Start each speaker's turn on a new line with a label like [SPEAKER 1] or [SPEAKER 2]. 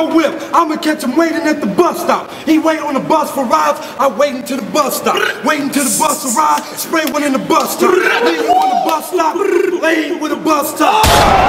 [SPEAKER 1] no whip. I'ma catch him waiting at the bus stop. He wait on the bus for rides. I wait until the bus stop. Wait until the bus arrive. Spray one in the bus stop. Leave on the bus stop. Leave with a bus stop.